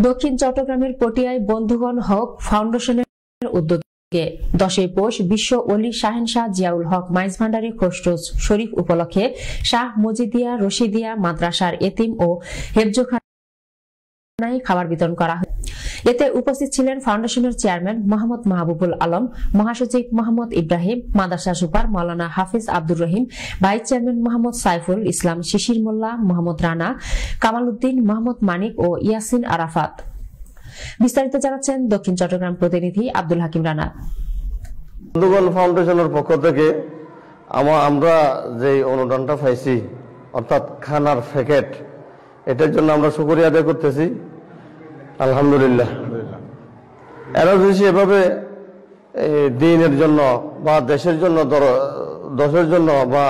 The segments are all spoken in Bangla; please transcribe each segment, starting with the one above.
দক্ষিণ চট্টগ্রামের পটিয়ায় বন্ধুগণ হক ফাউন্ডেশনের উদ্যোগ দশই পৌষ বিশ্ব অলি শাহেন শাহ জিয়াউল হক মাইজ ভান্ডারী খোস্টোজ শরীফ উপলক্ষে শাহ মজিদিয়া রশিদিয়া মাদ্রাসার এতিম ও হেফজোখানায় খাবার বিতরণ করা এতে উপস্থিত ছিলেন ফাউন্ডেশনের চেয়ারম্যান মোহাম্মদ মাহবুবুল আলম, মহাসচিব মোহাম্মদ ইব্রাহিম, মাদ্রাসা super Maulana Hafiz Abdur Rahim vice chairman Mohammad Saiful Islam, Shishir Molla, Mohammad Rana Kamal Uddin Mohammad Manik ও ইয়াসিন আরাফাত। বিস্তারিত জানাচ্ছেন দক্ষিণ চট্টগ্রাম প্রতিনিধি আব্দুল হাকিম রানা। বন্ধুগণ ফাউন্ডেশনের পক্ষ থেকে আমা- আমরা যে অনুদানটা পাইছি, অর্থাৎ খানার প্যাকেট, এটার জন্য আমরা শুকরিয়া আদায় করতেছি। আলহামদুলিল্লাহ। এরা যদি এভাবে দিনের জন্য বা দেশের জন্য দেশের জন্য বা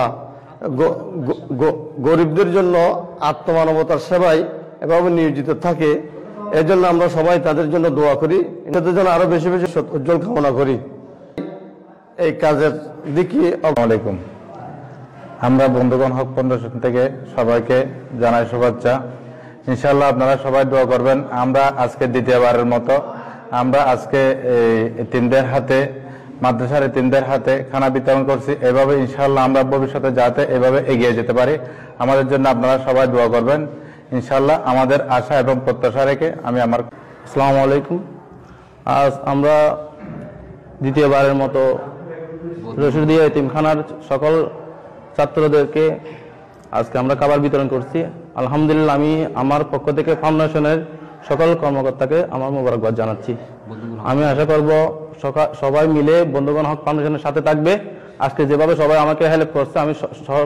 গরিবদের জন্য আত্মমানবতার সেবায় এভাবে নিয়োজিত থাকে, এজন্য আমরা সবাই তাদের জন্য দোয়া করি। এটাদের জন্য আরও বেশি বেশি উজ্জ্বল কামনা করি। এই কাজের দিকে আলাইকুম। আমরা বন্ধুগণ হক ফাউন্ডেশন থেকে সবাইকে জানাই শুভেচ্ছা। ইনশাল্লাহ আপনারা সবাই দোয়া করবেন। আমরা আজকে দ্বিতীয়বারের মতো, আমরা আজকে তিনদের হাতে, মাদ্রাসার তিনদের হাতে খানা বিতরণ করছি। এভাবে ইনশাল্লাহ আমরা ভবিষ্যতে যাতে এভাবে এগিয়ে যেতে পারি। আমাদের জন্য আপনারা সবাই দোয়া করবেন। ইনশাল্লাহ আমাদের আশা এবং প্রত্যাশা রেখে আমি আমার আসসালামু আলাইকুম। আজ আমরা দ্বিতীয়বারের মতো রসুরদিয়া এতিমখানার সকল ছাত্রদেরকে আজকে আমরা খাবার বিতরণ করছি। আলহামদুলিল্লাহ আমি আমার পক্ষ থেকে ফাউন্ডেশনের সকল কর্মকর্তাকে আমার মোবারকবাদ জানাচ্ছি। আমি আশা করব সবাই মিলে বন্ধুগণ হক ফাউন্ডেশনের সাথে থাকবে। আজকে যেভাবে সবাই আমাকে হেল্প করছে আমি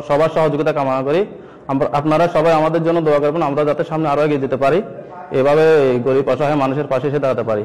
সবার সহযোগিতা কামনা করি। আপনারা সবাই আমাদের জন্য দোয়া করবেন আমরা যাতে সামনে আরও এগিয়ে যেতে পারি। এভাবে গরিব অসহায় মানুষের পাশে এসে দাঁড়াতে পারি।